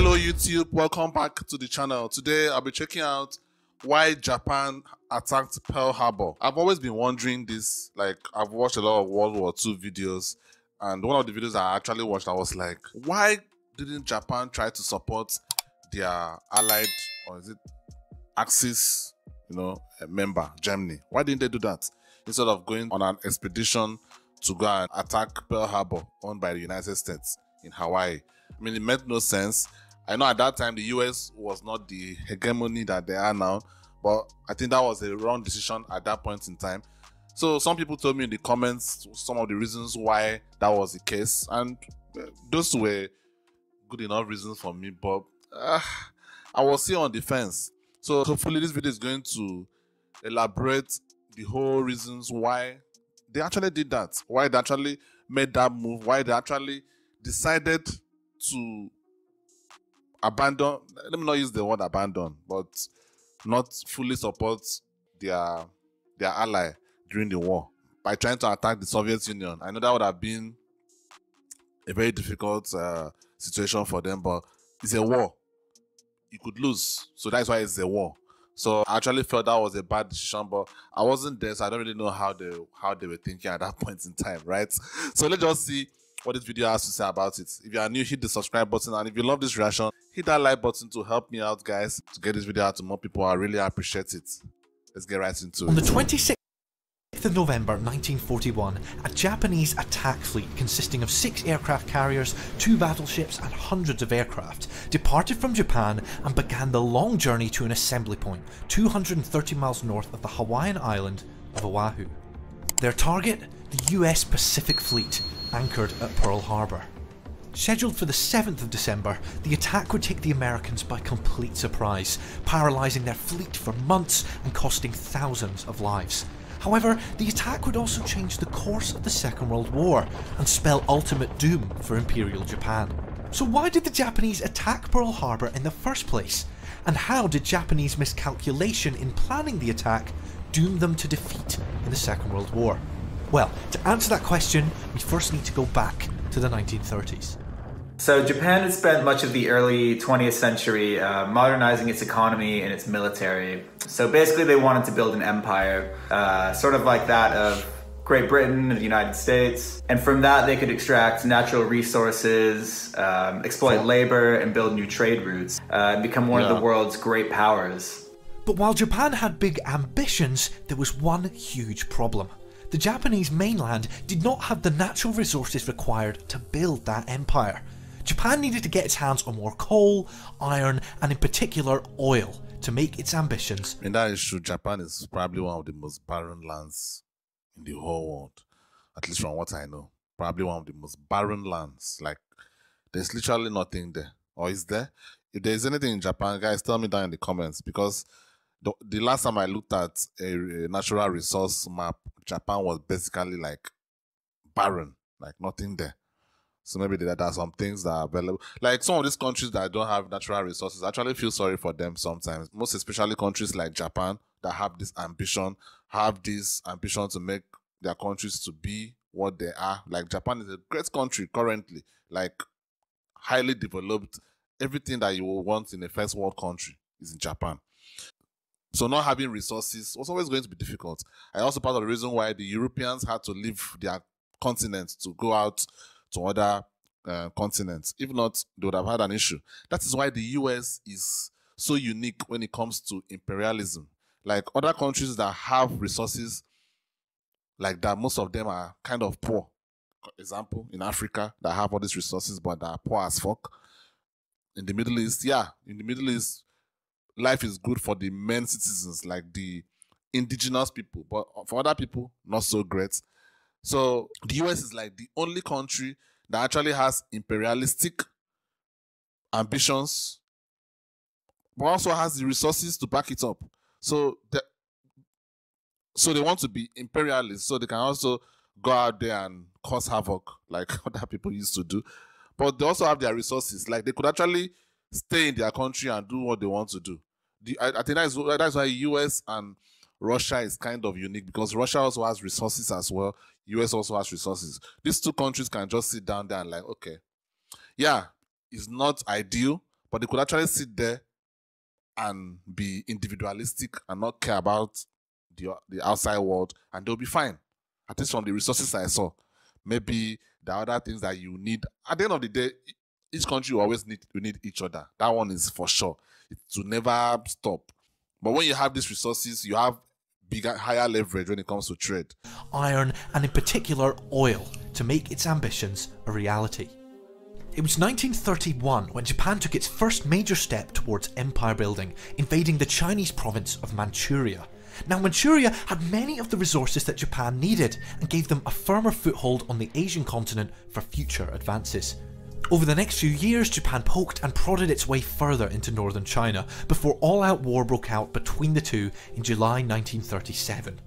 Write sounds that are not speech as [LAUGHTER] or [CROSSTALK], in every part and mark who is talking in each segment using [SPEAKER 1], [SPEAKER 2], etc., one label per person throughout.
[SPEAKER 1] Hello YouTube, welcome back to the channel. Today I'll be checking out why Japan attacked Pearl Harbor. I've always been wondering this, like I've watched a lot of World War II videos and one of the videos I actually watched I was like, why didn't Japan try to support their allied or is it Axis, you know, eh, member Germany? Why didn't they do that? Instead of going on an expedition to go and attack Pearl Harbor owned by the United States in Hawaii. I mean, it made no sense. I know at that time the US was not the hegemony that they are now, but I think that was a wrong decision at that point in time. So some people told me in the comments some of the reasons why that was the case, and uh, those were good enough reasons for me. But uh, I was still on the fence. So hopefully this video is going to elaborate the whole reasons why they actually did that, why they actually made that move, why they actually decided to abandon let me not use the word abandon but not fully support their their ally during the war by trying to attack the soviet union. I know that would have been a very difficult uh, situation for them but it's a war. You could lose so that's why it's a war. So i actually felt that was a bad decision but i wasn't there so i don't really know how they how they were thinking at that [LAUGHS] point in time right? So let's just see what this video has to say about it. If you are new, hit the subscribe button. And if you love this reaction, hit that like button to help me out, guys, to get this video out to more people. I really appreciate it. Let's get right into it.
[SPEAKER 2] On the 26th of November 1941, a Japanese attack fleet consisting of six aircraft carriers, two battleships, and hundreds of aircraft departed from Japan and began the long journey to an assembly point 230 miles north of the Hawaiian island of Oahu. Their target? The US Pacific Fleet, anchored at Pearl Harbor. Scheduled for the 7th of December, the attack would take the Americans by complete surprise, paralysing their fleet for months and costing thousands of lives. However, the attack would also change the course of the Second World War and spell ultimate doom for Imperial Japan. So why did the Japanese attack Pearl Harbor in the first place? And how did Japanese miscalculation in planning the attack doom them to defeat in the Second World War? Well, to answer that question, we first need to go back to the 1930s.
[SPEAKER 3] So Japan had spent much of the early 20th century uh, modernizing its economy and its military. So basically, they wanted to build an empire, uh, sort of like that of Great Britain and the United States. And from that, they could extract natural resources, um, exploit labor, and build new trade routes, uh, and become one yeah. of the world's great powers.
[SPEAKER 2] But while Japan had big ambitions, there was one huge problem the Japanese mainland did not have the natural resources required to build that empire. Japan needed to get its hands on more coal, iron, and in particular oil to make its ambitions.
[SPEAKER 1] And that is true. Japan is probably one of the most barren lands in the whole world, at least from what I know. Probably one of the most barren lands. Like, there's literally nothing there. Or is there? If there's anything in Japan, guys, tell me down in the comments because the, the last time I looked at a, natural resource map, Japan was basically like barren, like nothing there. So maybe there are some things that are available. Like some of these countries that don't have natural resources, I actually feel sorry for them sometimes. Most especially countries like Japan that have this ambition, have this ambition to make their countries to be what they are. Like Japan is a great country currently, like highly developed. Everything that you will want in a first world country is in Japan. So not having resources was always going to be difficult. And also part of the reason why the Europeans had to leave their continent to go out to other uh, continents. If not, they would have had an issue. That is why the US is so unique when it comes to imperialism. Like other countries that have resources like that, most of them are kind of poor. For example, in Africa, that have all these resources but are poor as fuck. In the Middle East, yeah, in the Middle East, life is good for the main citizens, like the indigenous people, but uh, for other people, not so great. So the US is like the only country that actually has imperialistic ambitions, but also has the resources to back it up. So the, so they want to be imperialists, so they can also go out there and cause havoc [LAUGHS] like other people used to do. But they also have their resources. Like they could actually stay in their country and do what they want to do the, I, I, think that's that's why US and Russia is kind of unique because Russia also has resources as well. US also has resources. These two countries can just sit down there and like, okay, yeah, it's not ideal, but they could actually sit there and be individualistic and not care about the the outside world, and they'll be fine. At least from the resources I saw, maybe the other things that you need. At the end of the day, each country will always need we need each other. That one is for sure. Will never stop. But when you have these resources, you have bigger, higher leverage when it comes to trade.
[SPEAKER 2] Iron, and in particular oil, to make its ambitions a reality. It was 1931 when Japan took its first major step towards empire building, invading the Chinese province of Manchuria. Now, Manchuria had many of the resources that Japan needed and gave them a firmer foothold on the Asian continent for future advances. Over the next few years, Japan poked and prodded its way further into northern China before all out war broke out between the two in July 1937.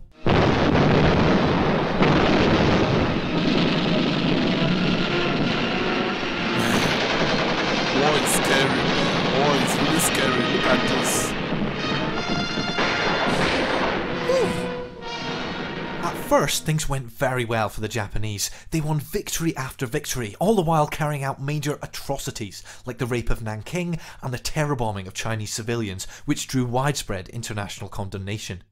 [SPEAKER 2] First, things went very well for the Japanese. They won victory after victory, all the while carrying out major atrocities like the rape of Nanking and the terror bombing of Chinese civilians, which drew widespread international condemnation.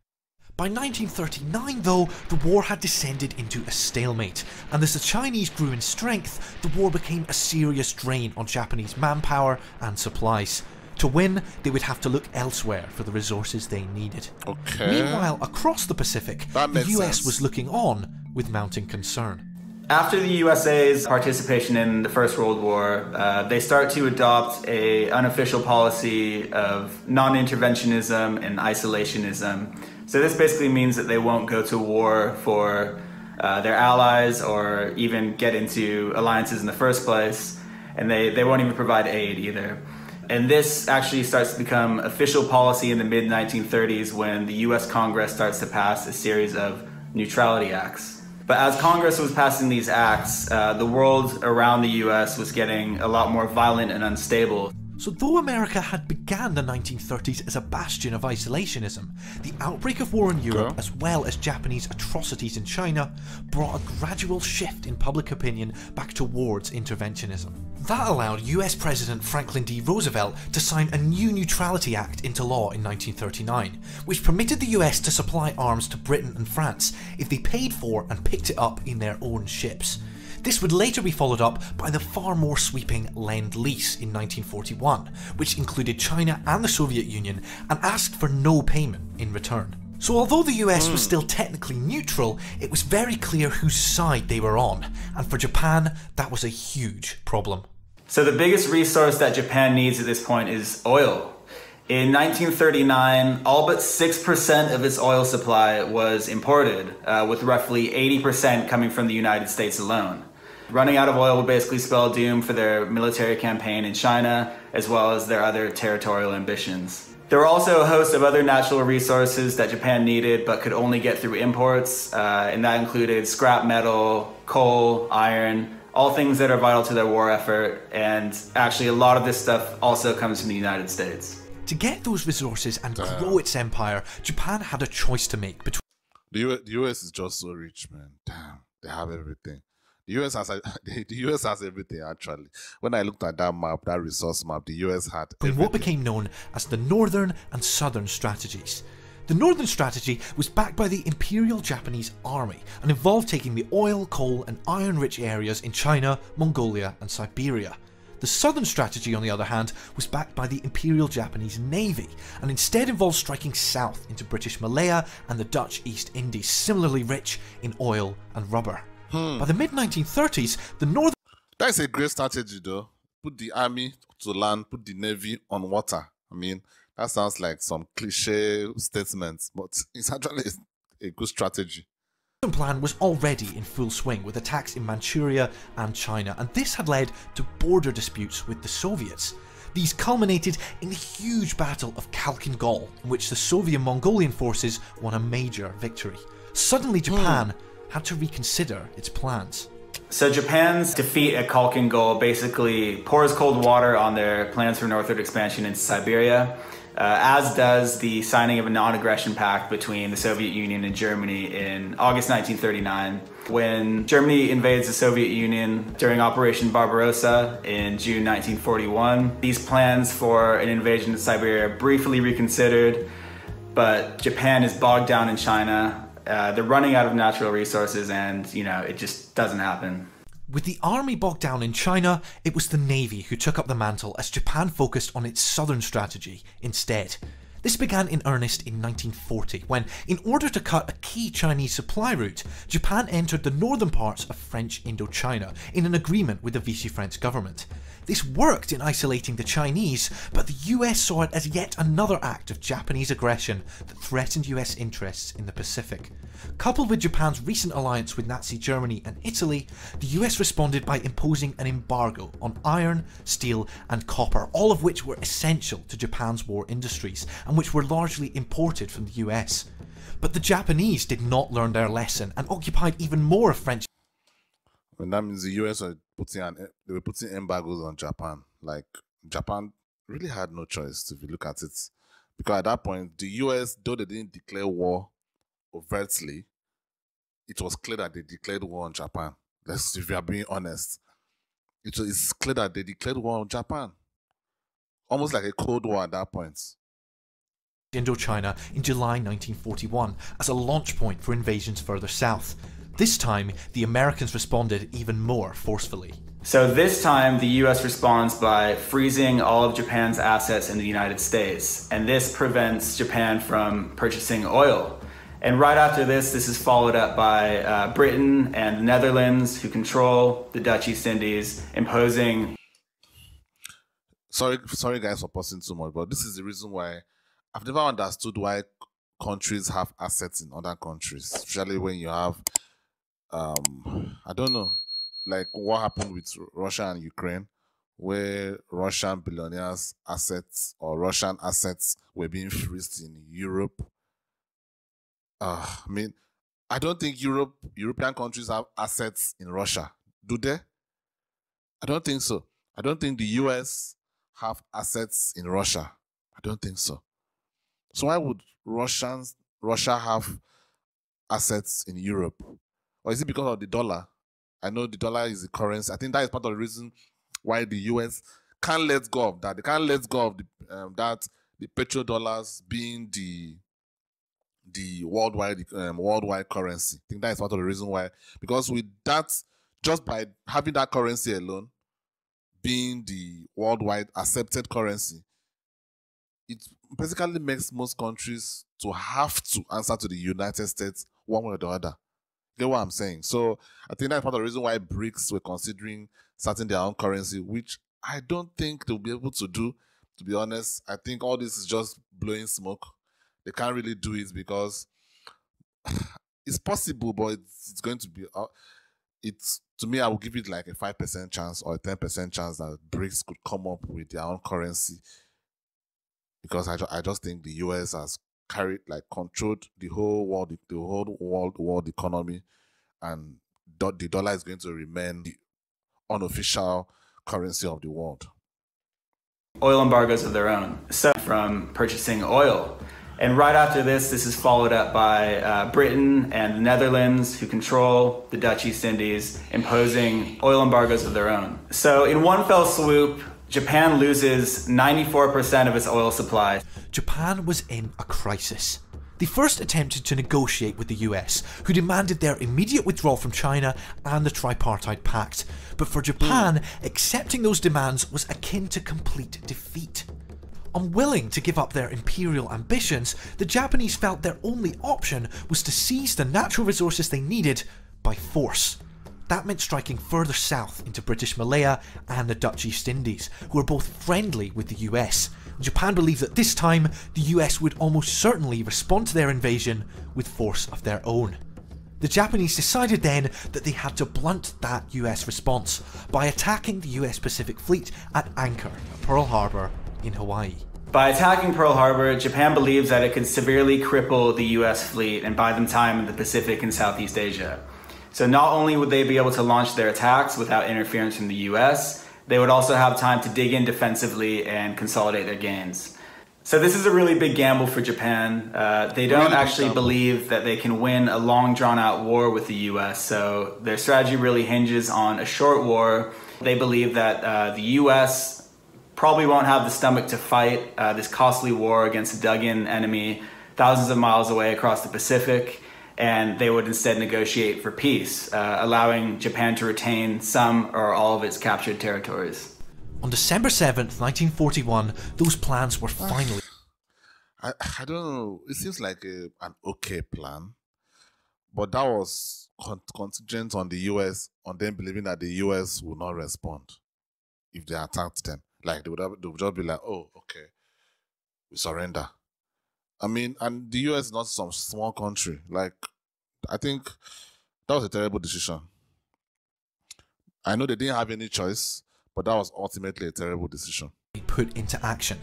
[SPEAKER 2] By 1939, though, the war had descended into a stalemate, and as the Chinese grew in strength, the war became a serious drain on Japanese manpower and supplies. To win, they would have to look elsewhere for the resources they needed.
[SPEAKER 1] Okay.
[SPEAKER 2] Meanwhile, across the Pacific, the US
[SPEAKER 1] sense.
[SPEAKER 2] was looking on with mounting concern.
[SPEAKER 3] After the USA's participation in the First World War, uh, they start to adopt a unofficial policy of non-interventionism and isolationism. So this basically means that they won't go to war for uh, their allies or even get into alliances in the first place, and they, they won't even provide aid either. And this actually starts to become official policy in the mid 1930s when the US Congress starts to pass a series of neutrality acts. But as Congress was passing these acts, uh, the world around the US was getting a lot more violent and unstable.
[SPEAKER 2] So, though America had began the 1930s as a bastion of isolationism, the outbreak of war in Europe,
[SPEAKER 1] Okay.
[SPEAKER 2] as well as Japanese atrocities in China, brought a gradual shift in public opinion back towards interventionism. That allowed US President Franklin D. Roosevelt to sign a new Neutrality Act into law in 1939, which permitted the US to supply arms to Britain and France if they paid for and picked it up in their own ships. This would later be followed up by the far more sweeping Lend Lease in 1941, which included China and the Soviet Union and asked for no payment in return. So, although the US was still technically neutral, it was very clear whose side they were on, and for Japan, that was a huge problem.
[SPEAKER 3] So the biggest resource that Japan needs at this point is oil. In 1939, all but 6% of its oil supply was imported, uh, with roughly 80% coming from the United States alone. Running out of oil would basically spell doom for their military campaign in China, as well as their other territorial ambitions. There were also a host of other natural resources that Japan needed but could only get through imports, uh, and that included scrap metal, coal, iron, all things that are vital to their war effort. And actually, a lot of this stuff also comes from the United States.
[SPEAKER 2] To get those resources and grow its empire, Japan had a choice to make between
[SPEAKER 1] The, U- the US is just so rich, man. Damn, they have everything. The US has a- [LAUGHS] the US has everything actually. When I looked at that map, that resource map, the US had
[SPEAKER 2] between
[SPEAKER 1] everything.
[SPEAKER 2] what became known as the Northern and Southern strategies. The Northern strategy was backed by the Imperial Japanese Army and involved taking the oil, coal, and iron rich areas in China, Mongolia, and Siberia. The Southern strategy, on the other hand, was backed by the Imperial Japanese Navy and instead involved striking south into British Malaya and the Dutch East Indies, similarly rich in oil and rubber. Hmm. By the mid 1930s, the Northern
[SPEAKER 1] That's a great strategy, though. Put the army to land, put the navy on water. I mean, that sounds like some cliche statements, but [LAUGHS] it's actually a good strategy.
[SPEAKER 2] The Plan was already in full swing with attacks in Manchuria and China, and this had led to border disputes with the Soviets. These culminated in the huge Battle of Khalkhin Gol, in which the Soviet Mongolian forces won a major victory. Suddenly, hmm. Japan had to reconsider its plans.
[SPEAKER 3] So Japan's defeat at Khalkhin Gol basically pours cold water on their plans for northward expansion into Siberia, uh, as does the signing of a non-aggression pact between the Soviet Union and Germany in August 1939. When Germany invades the Soviet Union during Operation Barbarossa in June 1941, these plans for an invasion of Siberia briefly reconsidered, but Japan is bogged down in China uh, they're running out of natural resources and, you know, it just doesn't happen.
[SPEAKER 2] With the army bogged down in China, it was the navy who took up the mantle as Japan focused on its southern strategy instead. This began in earnest in 1940 when, in order to cut a key Chinese supply route, Japan entered the northern parts of French Indochina in an agreement with the Vichy French government. This worked in isolating the Chinese, but the US saw it as yet another act of Japanese aggression that threatened US interests in the Pacific. Coupled with Japan's recent alliance with Nazi Germany and Italy, the US responded by imposing an embargo on iron, steel, and copper, all of which were essential to Japan's war industries and which were largely imported from the US. But the Japanese did not learn their lesson and occupied even more of French
[SPEAKER 1] and that means the US are putting an, they were putting embargoes on Japan. Like Japan really had no choice if you look at it, because at that point the US, though they didn't declare war overtly, it was clear that they declared war on Japan. Let's if we are being honest, it was clear that they declared war on Japan, almost like a cold war at that point.
[SPEAKER 2] Indochina in July 1941 as a launch point for invasions further south. This time, the Americans responded even more forcefully.
[SPEAKER 3] So this time, the US responds by freezing all of Japan's assets in the United States, and this prevents Japan from purchasing oil. And right after this, this is followed up by uh, Britain and the Netherlands, who control the Dutch East Indies, imposing.
[SPEAKER 1] Sorry, sorry, guys, for pausing too much, but this is the reason why I've never understood why countries have assets in other countries, especially when you have um I don't know, like what happened with Russia and Ukraine, where Russian billionaires' assets or Russian assets were being freezed in Europe. Uh, I mean, I don't think Europe European countries have assets in Russia, do they? I don't think so. I don't think the US have assets in Russia. I don't think so. So why would Russians Russia have assets in Europe? Or is it because of the dollar? I know the dollar is the currency. I think that is part of the reason why the US can't let go of that. They can't let go of the, um, that the petrodollars being the the worldwide um, worldwide currency. I think that is part of the reason why. Because with that, just by having that currency alone being the worldwide accepted currency, it basically makes most countries to have to answer to the United States one way or the other. Get what I'm saying? So I think that's part of the reason why BRICS were considering starting their own currency, which I don't think they'll be able to do. To be honest, I think all this is just blowing smoke. They can't really do it because [SIGHS] it's possible, but it's, it's going to be. Uh, it's to me, I will give it like a five percent chance or a ten percent chance that BRICS could come up with their own currency. Because I, ju- I just think the US has carried like controlled the whole world the whole world world economy and the dollar is going to remain the unofficial currency of the world.
[SPEAKER 3] Oil embargoes of their own so from purchasing oil. And right after this this is followed up by uh, britain and the netherlands who control the dutch east indies imposing oil embargoes of their own. So in one fell swoop Japan loses 94% of its oil supply.
[SPEAKER 2] Japan was in a crisis. They first attempted to negotiate with the US, who demanded their immediate withdrawal from China and the Tripartite Pact. But for Japan, accepting those demands was akin to complete defeat. Unwilling to give up their imperial ambitions, the Japanese felt their only option was to seize the natural resources they needed by force. That meant striking further south into British Malaya and the Dutch East Indies, who were both friendly with the US. Japan believed that this time the US would almost certainly respond to their invasion with force of their own. The Japanese decided then that they had to blunt that US response by attacking the US Pacific Fleet at anchor at Pearl Harbor in Hawaii.
[SPEAKER 3] By attacking Pearl Harbor, Japan believes that it could severely cripple the US fleet and buy them time in the Pacific and Southeast Asia. So not only would they be able to launch their attacks without interference from the US, they would also have time to dig in defensively and consolidate their gains. So this is a really big gamble for Japan. Uh, they don't
[SPEAKER 1] Really
[SPEAKER 3] actually believe that they can win a long drawn out war with the US. So their strategy really hinges on a short war. They believe that uh, the US probably won't have the stomach to fight uh, this costly war against a dug in enemy thousands of miles away across the Pacific. And they would instead negotiate for peace, uh, allowing Japan to retain some or all of its captured territories.
[SPEAKER 2] On December 7th, 1941, those plans were finally
[SPEAKER 1] I, I don't know. It seems like a, an okay plan, but that was con- contingent on the US, on them believing that the US would not respond if they attacked them. Like they would, have, they would just be like, "Oh, okay, we surrender." I mean, and the US is not some small country. Like, I think that was a terrible decision. I know they didn't have any choice, but that was ultimately a terrible decision.
[SPEAKER 2] put into action.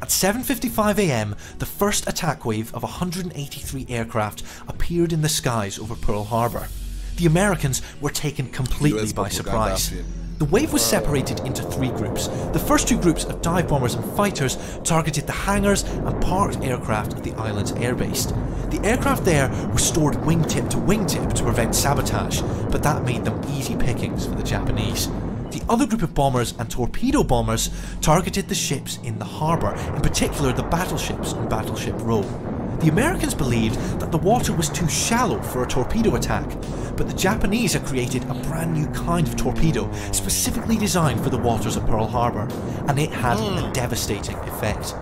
[SPEAKER 2] At 7:55 a.m., the first attack wave of 183 aircraft appeared in the skies over Pearl Harbor. The Americans were taken completely
[SPEAKER 1] US
[SPEAKER 2] by surprise.
[SPEAKER 1] film.
[SPEAKER 2] The wave was separated into three groups. The first two groups of dive bombers and fighters targeted the hangars and parked aircraft at the island's airbase. The aircraft there were stored wingtip to wingtip to prevent sabotage, but that made them easy pickings for the Japanese. The other group of bombers and torpedo bombers targeted the ships in the harbour, in particular the battleships on Battleship Row. The Americans believed that the water was too shallow for a torpedo attack, but the Japanese had created a brand new kind of torpedo specifically designed for the waters of Pearl Harbor, and it had a hmm. devastating effect.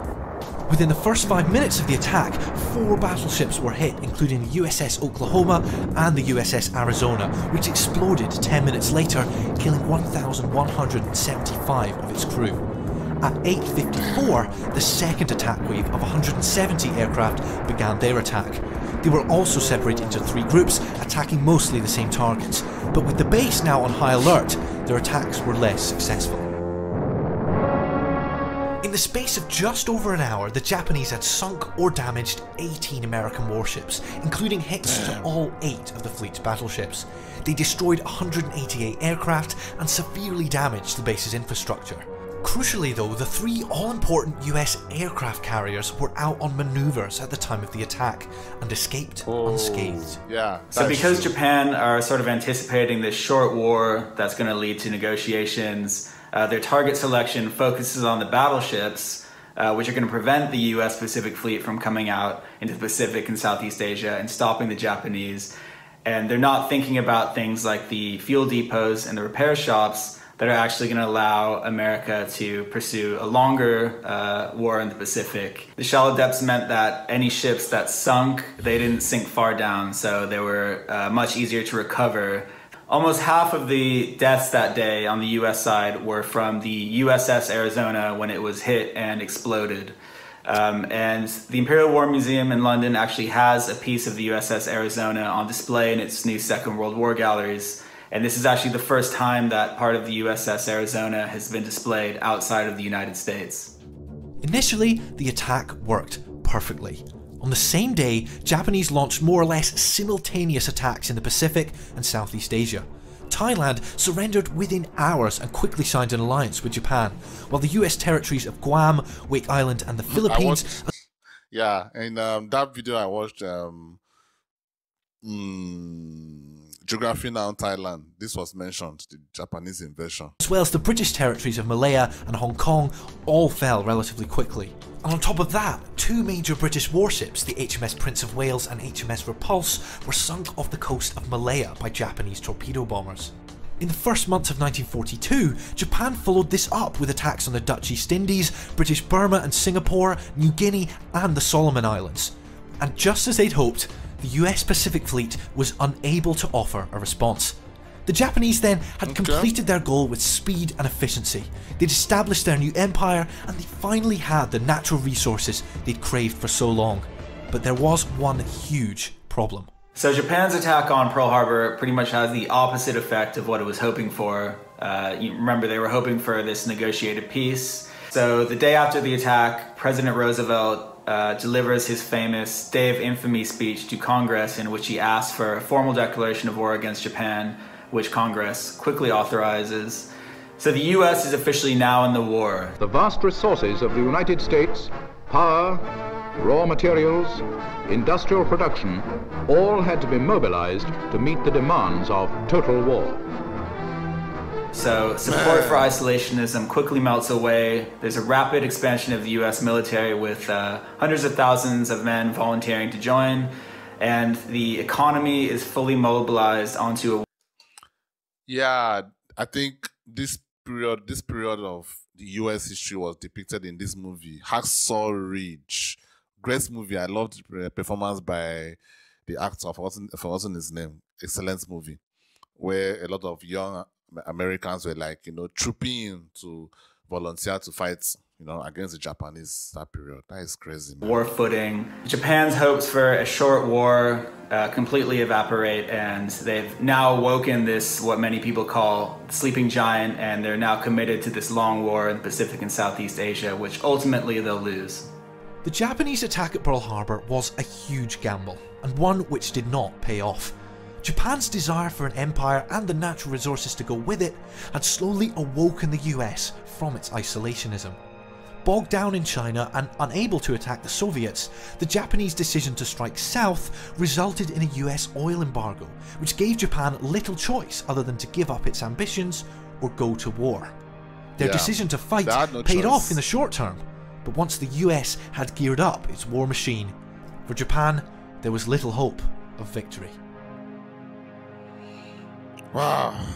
[SPEAKER 2] Within the first five minutes of the attack, four battleships were hit, including the USS Oklahoma and the USS Arizona, which exploded 10 minutes later, killing 1,175 of its crew. At 8.54, the second attack wave of 170 aircraft began their attack. They were also separated into three groups, attacking mostly the same targets, but with the base now on high alert, their attacks were less successful. In the space of just over an hour, the Japanese had sunk or damaged 18 American warships, including hits to all eight of the fleet's battleships. They destroyed 188 aircraft and severely damaged the base's infrastructure. Crucially, though, the three all important US aircraft carriers were out on maneuvers at the time of the attack and escaped unscathed.
[SPEAKER 1] Yeah.
[SPEAKER 3] So, because
[SPEAKER 1] true.
[SPEAKER 3] Japan are sort of anticipating this short war that's going to lead to negotiations, uh, their target selection focuses on the battleships, uh, which are going to prevent the U.S. Pacific Fleet from coming out into the Pacific and Southeast Asia and stopping the Japanese. And they're not thinking about things like the fuel depots and the repair shops that are actually going to allow America to pursue a longer uh, war in the Pacific. The shallow depths meant that any ships that sunk, they didn't sink far down, so they were uh, much easier to recover. Almost half of the deaths that day on the US side were from the USS Arizona when it was hit and exploded. Um, and the Imperial War Museum in London actually has a piece of the USS Arizona on display in its new Second World War galleries. And this is actually the first time that part of the USS Arizona has been displayed outside of the United States.
[SPEAKER 2] Initially, the attack worked perfectly. On the same day, Japanese launched more or less simultaneous attacks in the Pacific and Southeast Asia. Thailand surrendered within hours and quickly signed an alliance with Japan, while the US territories of Guam, Wake Island, and the Philippines
[SPEAKER 1] watched, yeah, and um, that video I watched, um, mm, Geography Now Thailand. This was mentioned, the Japanese invasion.
[SPEAKER 2] as well as the British territories of Malaya and Hong Kong, all fell relatively quickly. And on top of that, two major British warships, the HMS Prince of Wales and HMS Repulse, were sunk off the coast of Malaya by Japanese torpedo bombers. In the first months of 1942, Japan followed this up with attacks on the Dutch East Indies, British Burma and Singapore, New Guinea, and the Solomon Islands. And just as they'd hoped, the US Pacific Fleet was unable to offer a response. The Japanese then had
[SPEAKER 1] Okay.
[SPEAKER 2] completed their goal with speed and efficiency. They'd established their new empire and they finally had the natural resources they'd craved for so long. But there was one huge problem.
[SPEAKER 3] So Japan's attack on Pearl Harbor pretty much has the opposite effect of what it was hoping for. Uh, you remember they were hoping for this negotiated peace. So the day after the attack, President Roosevelt uh, delivers his famous Day of Infamy speech to Congress, in which he asks for a formal declaration of war against Japan, which Congress quickly authorizes. So the U.S. is officially now in the war.
[SPEAKER 4] The vast resources of the United States, power, raw materials, industrial production, all had to be mobilized to meet the demands of total war.
[SPEAKER 3] So support for isolationism quickly melts away. There's a rapid expansion of the U.S. military with uh, hundreds of thousands of men volunteering to join, and the economy is fully mobilized onto a.
[SPEAKER 1] Yeah, I think this period, this period of the U.S. history was depicted in this movie, Hacksaw Ridge. Great movie. I loved the performance by the actor. I've forgotten his name. Excellent movie, where a lot of young Americans were like, you know, trooping to volunteer to fight, you know, against the Japanese that period. That is crazy. Man.
[SPEAKER 3] War footing. Japan's hopes for a short war uh, completely evaporate, and they've now woken this, what many people call sleeping giant, and they're now committed to this long war in the Pacific and Southeast Asia, which ultimately they'll lose.
[SPEAKER 2] The Japanese attack at Pearl Harbor was a huge gamble, and one which did not pay off. Japan's desire for an empire and the natural resources to go with it had slowly awoken the US from its isolationism. Bogged down in China and unable to attack the Soviets, the Japanese decision to strike south resulted in a US oil embargo, which gave Japan little choice other than to give up its ambitions or go to war. Their
[SPEAKER 1] Yeah,
[SPEAKER 2] decision to fight
[SPEAKER 1] no
[SPEAKER 2] paid
[SPEAKER 1] choice.
[SPEAKER 2] off in the short term, but once the US had geared up its war machine, for Japan there was little hope of victory.
[SPEAKER 1] Wow.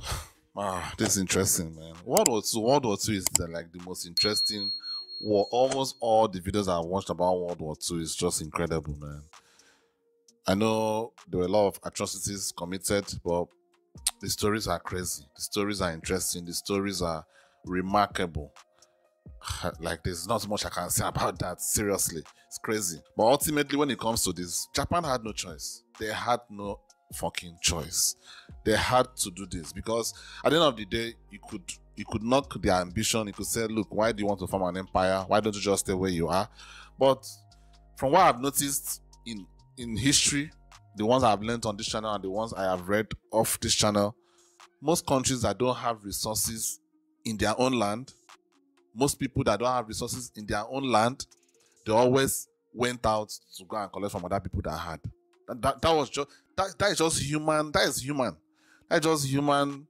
[SPEAKER 1] [SIGHS] Wow, this is interesting, man. World War Two. World War Two is the, like the most interesting. War. Almost all the videos I've watched about World War Two is just incredible, man. I know there were a lot of atrocities committed, but the stories are crazy. The stories are interesting. The stories are remarkable. [SIGHS] Like there's not much I can say [LAUGHS] about that. Seriously, it's crazy. But ultimately, when it comes to this, Japan had no choice. They had no fucking choice. They had to do this because at the end of the day, you could you could knock their ambition. You could say, look, why do you want to form an empire? Why don't you just stay where you are? But from what I've noticed in in history, the ones I've learned on this channel and the ones I have read off this channel, most countries that don't have resources in their own land, most people that don't have resources in their own land, they always went out to go and collect from other people that had. That, that, that was just that, that is just human. That is human. That's just human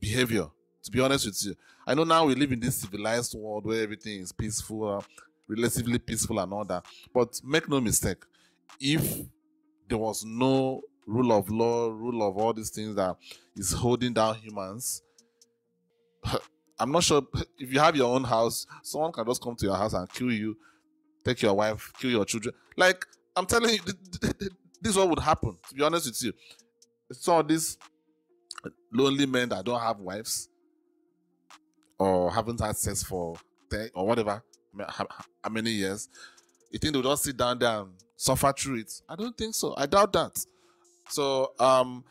[SPEAKER 1] behavior. To be honest with you, I know now we live in this civilized world where everything is peaceful, uh, relatively peaceful, and all that. But make no mistake, if there was no rule of law, rule of all these things that is holding down humans, [LAUGHS] I'm not sure [LAUGHS] if you have your own house, someone can just come to your house and kill you, take your wife, kill your children. Like I'm telling you, [LAUGHS] this is what would happen. To be honest with you, some of these lonely men that don't have wives or haven't had sex for 10 or whatever, how many years, you think they'll just sit down there and suffer through it? I don't think so. I doubt that. So um,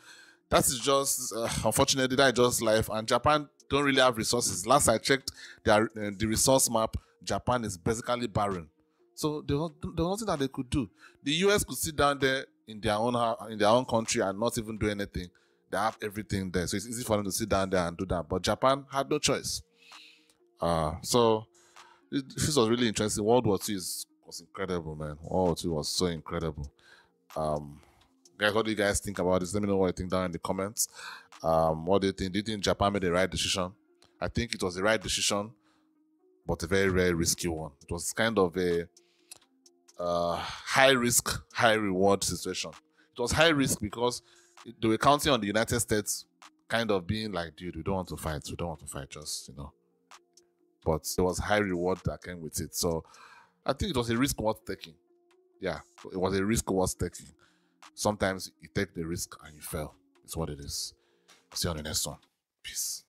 [SPEAKER 1] that is just uh, unfortunately that is just life. And Japan don't really have resources. Last I checked, their uh, the resource map, Japan is basically barren. So there was, there was nothing that they could do. The US could sit down there in their own in their own country and not even do anything. They have everything there, so it's easy for them to sit down there and do that. But Japan had no choice. Uh so it- this was really interesting. World War II is, was incredible, man. World War II was so incredible. Um, guys, what do you guys think about this? Let me know what you think down in the comments. Um, what do you think? Do you think Japan made the right decision? I think it was the right decision, but a very, very risky one. It was kind of a uh, high risk, high reward situation. It was high risk because they were counting on the United States kind of being like, dude, we don't want to fight, we don't want to fight, just, you know. But there was high reward that came with it. So I think it was a risk worth taking. Yeah, it was a risk worth taking. Sometimes you take the risk and you fail. It's what it is. See you on the next one. Peace.